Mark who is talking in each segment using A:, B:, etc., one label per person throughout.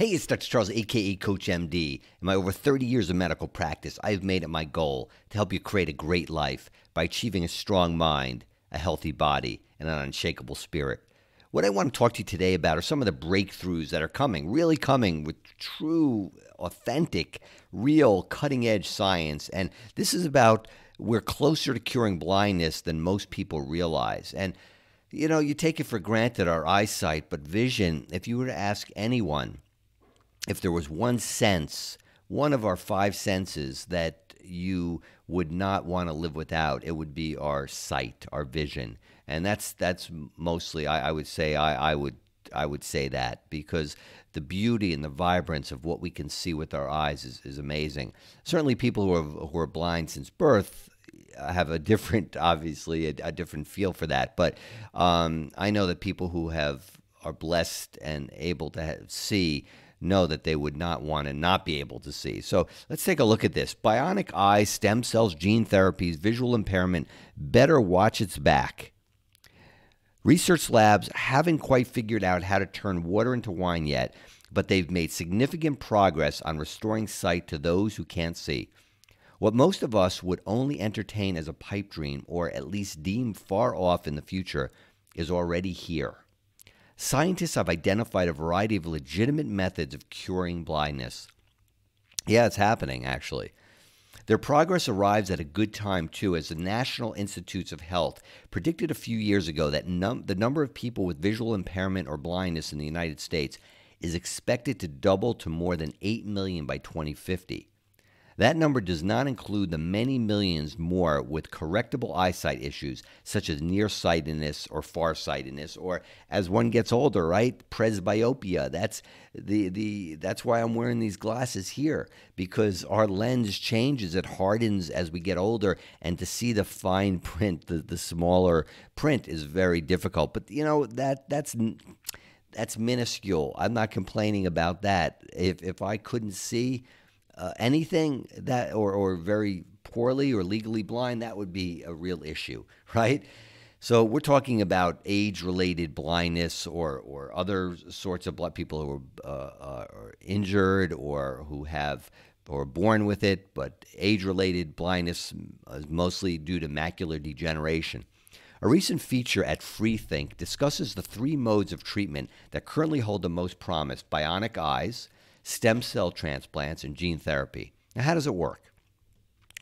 A: Hey, it's Dr. Charles, aka Coach MD. In my over 30 years of medical practice, I've made it my goal to help you create a great life by achieving a strong mind, a healthy body, and an unshakable spirit. What I want to talk to you today about are some of the breakthroughs that are coming, really coming with true, authentic, real, cutting edge science. And this is about we're closer to curing blindness than most people realize. And you know, you take it for granted our eyesight, but vision, if you were to ask anyone, if there was one sense, one of our five senses that you would not want to live without, it would be our sight, our vision, and that's that's mostly I, I would say I, I would I would say that because the beauty and the vibrance of what we can see with our eyes is, is amazing. Certainly, people who are who are blind since birth have a different, obviously, a, a different feel for that. But um, I know that people who have are blessed and able to have, see know that they would not want to not be able to see. So let's take a look at this. Bionic eye, stem cells, gene therapies, visual impairment, better watch its back. Research labs haven't quite figured out how to turn water into wine yet, but they've made significant progress on restoring sight to those who can't see. What most of us would only entertain as a pipe dream or at least deem far off in the future is already here. Scientists have identified a variety of legitimate methods of curing blindness. Yeah, it's happening, actually. Their progress arrives at a good time, too, as the National Institutes of Health predicted a few years ago that num- the number of people with visual impairment or blindness in the United States is expected to double to more than 8 million by 2050. That number does not include the many millions more with correctable eyesight issues, such as nearsightedness or farsightedness, or as one gets older, right, presbyopia. That's the the that's why I'm wearing these glasses here because our lens changes, it hardens as we get older, and to see the fine print, the the smaller print, is very difficult. But you know that that's that's minuscule. I'm not complaining about that. If if I couldn't see uh, anything that or, or very poorly or legally blind, that would be a real issue, right? So we're talking about age-related blindness or, or other sorts of blood people who are, uh, are injured or who have or born with it, but age-related blindness is mostly due to macular degeneration. A recent feature at FreeThink discusses the three modes of treatment that currently hold the most promise: bionic eyes, stem cell transplants, and gene therapy. Now, how does it work?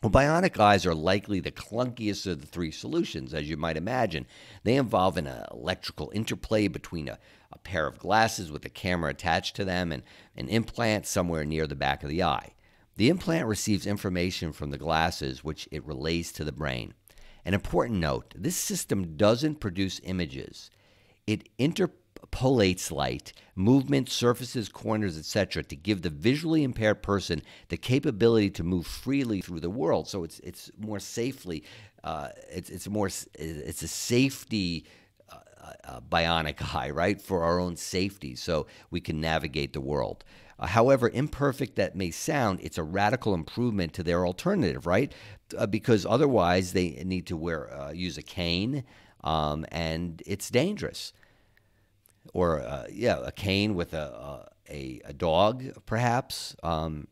A: Well, bionic eyes are likely the clunkiest of the three solutions, as you might imagine. They involve an electrical interplay between a, a pair of glasses with a camera attached to them and an implant somewhere near the back of the eye. The implant receives information from the glasses, which it relays to the brain. An important note this system doesn't produce images, it inter polates light, movement, surfaces, corners, etc., to give the visually impaired person the capability to move freely through the world. So it's it's more safely, uh, it's it's more it's a safety. Uh, uh, bionic eye, right, for our own safety, so we can navigate the world. Uh, however imperfect that may sound, it's a radical improvement to their alternative, right? Uh, because otherwise, they need to wear uh, use a cane, um, and it's dangerous or uh, yeah, a cane with a a, a dog, perhaps. Um,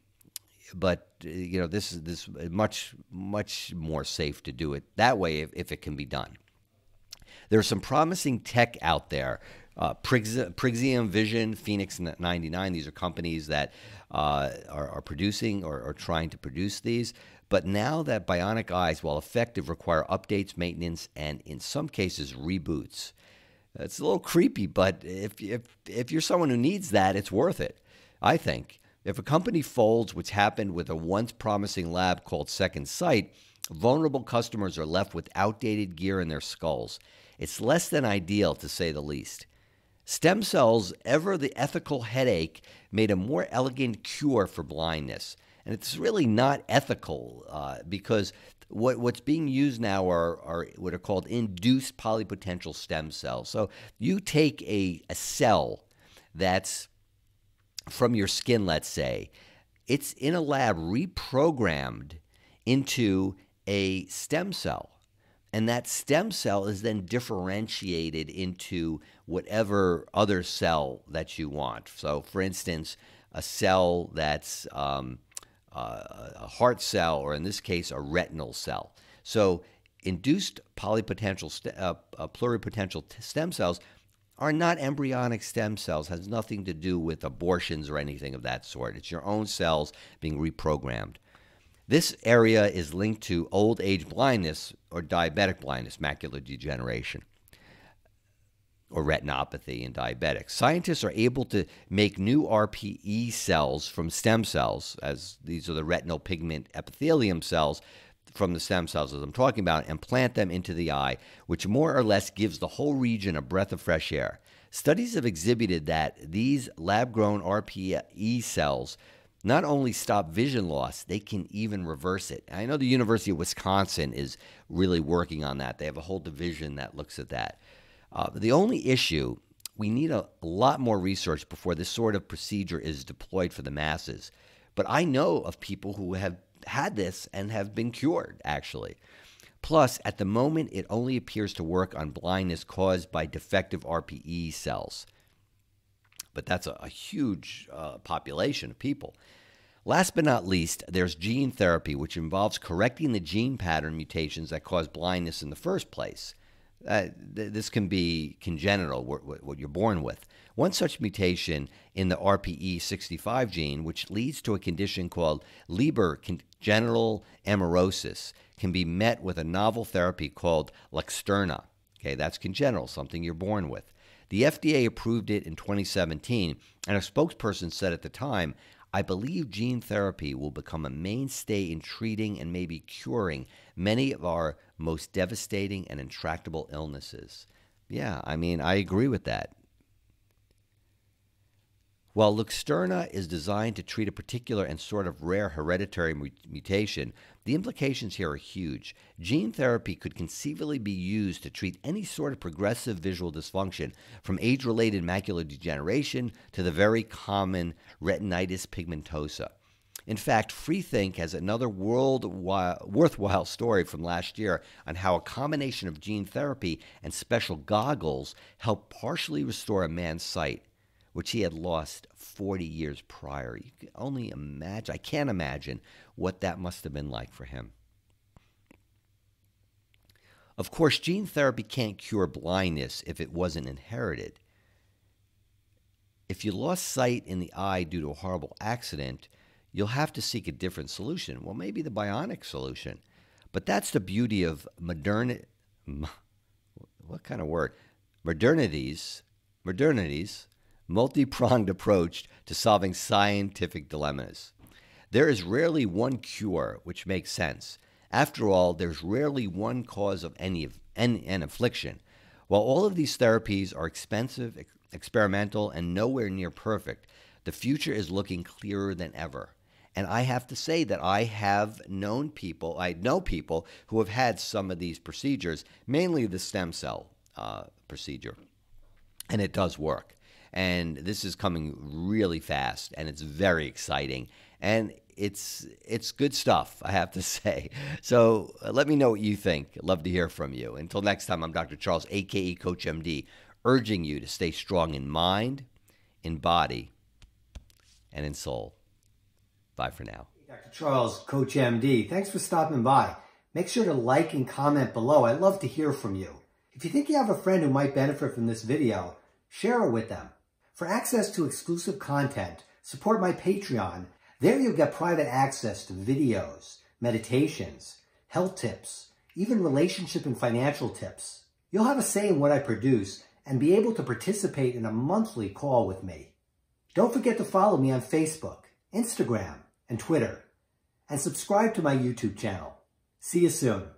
A: but you know, this is this much much more safe to do it that way if, if it can be done. There's some promising tech out there. Uh, Pixium Vision, Phoenix 99. These are companies that uh, are, are, producing or are trying to produce these. But now that bionic eyes, while effective, require updates, maintenance, and in some cases reboots. It's a little creepy, but if, if, if you're someone who needs that, it's worth it, I think. If a company folds, which happened with a once promising lab called Second Sight, vulnerable customers are left with outdated gear in their skulls. It's less than ideal, to say the least. Stem cells, ever the ethical headache, made a more elegant cure for blindness. And it's really not ethical uh, because what, what's being used now are, are what are called induced polypotential stem cells. So you take a, a cell that's from your skin, let's say, it's in a lab reprogrammed into a stem cell. And that stem cell is then differentiated into whatever other cell that you want. So, for instance, a cell that's um, uh, a heart cell, or in this case, a retinal cell. So, induced polypotential, st- uh, uh, pluripotential t- stem cells are not embryonic stem cells, has nothing to do with abortions or anything of that sort. It's your own cells being reprogrammed. This area is linked to old age blindness or diabetic blindness, macular degeneration, or retinopathy in diabetics. Scientists are able to make new RPE cells from stem cells, as these are the retinal pigment epithelium cells from the stem cells as I'm talking about, and plant them into the eye, which more or less gives the whole region a breath of fresh air. Studies have exhibited that these lab grown RPE cells not only stop vision loss, they can even reverse it. I know the University of Wisconsin is really working on that. They have a whole division that looks at that. Uh, the only issue, we need a, a lot more research before this sort of procedure is deployed for the masses. But I know of people who have had this and have been cured, actually. Plus, at the moment, it only appears to work on blindness caused by defective RPE cells. But that's a, a huge uh, population of people. Last but not least, there's gene therapy, which involves correcting the gene pattern mutations that cause blindness in the first place. Uh, th- this can be congenital, wh- what you're born with. One such mutation in the RPE65 gene, which leads to a condition called Leber congenital amaurosis, can be met with a novel therapy called Luxturna. Okay, that's congenital, something you're born with. The FDA approved it in 2017, and a spokesperson said at the time, I believe gene therapy will become a mainstay in treating and maybe curing many of our most devastating and intractable illnesses. Yeah, I mean, I agree with that. While Luxturna is designed to treat a particular and sort of rare hereditary mutation, the implications here are huge. Gene therapy could conceivably be used to treat any sort of progressive visual dysfunction, from age related macular degeneration to the very common retinitis pigmentosa. In fact, Freethink has another worthwhile story from last year on how a combination of gene therapy and special goggles helped partially restore a man's sight which he had lost 40 years prior. You can only imagine, I can't imagine what that must have been like for him. Of course, gene therapy can't cure blindness if it wasn't inherited. If you lost sight in the eye due to a horrible accident, you'll have to seek a different solution. Well, maybe the bionic solution. But that's the beauty of modernity. What kind of word? Modernities, modernities multi pronged approach to solving scientific dilemmas. There is rarely one cure, which makes sense. After all, there's rarely one cause of any an, an affliction. While all of these therapies are expensive, ex- experimental, and nowhere near perfect, the future is looking clearer than ever. And I have to say that I have known people, I know people who have had some of these procedures, mainly the stem cell uh, procedure, and it does work and this is coming really fast and it's very exciting and it's it's good stuff i have to say. So uh, let me know what you think. Love to hear from you. Until next time i'm dr charles aka coach md urging you to stay strong in mind in body and in soul. Bye for now.
B: Dr charles coach md thanks for stopping by. Make sure to like and comment below. I'd love to hear from you. If you think you have a friend who might benefit from this video share it with them for access to exclusive content, support my Patreon. There you'll get private access to videos, meditations, health tips, even relationship and financial tips. You'll have a say in what I produce and be able to participate in a monthly call with me. Don't forget to follow me on Facebook, Instagram, and Twitter, and subscribe to my YouTube channel. See you soon.